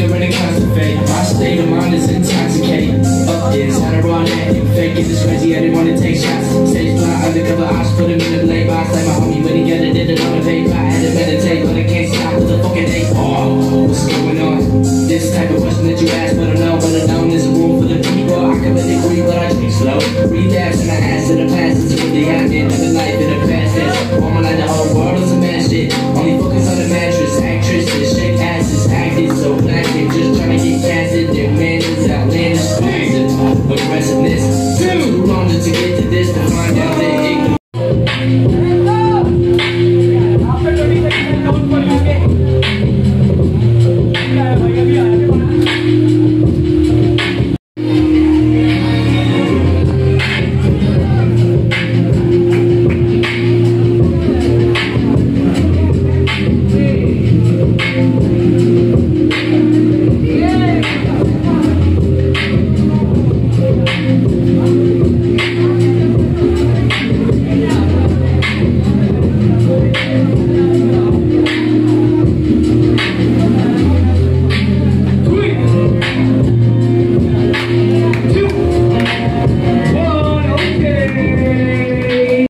cigarette and concentrate My state of mind is intoxicating. Up this, had a raw neck and fake it It's crazy, I didn't wanna take shots. Stage fly, undercover ops, put him in a blade box. Like my homie when he got it, did it on the paper I had to meditate, but I can't stop with the fucking day Oh, what's going on? This type of question that you ask, but I know But I know there's room for the people. I commit a degree, but I keep slow. Relapse and I ask to the past It's really happening, living life in the past All my life, the whole world.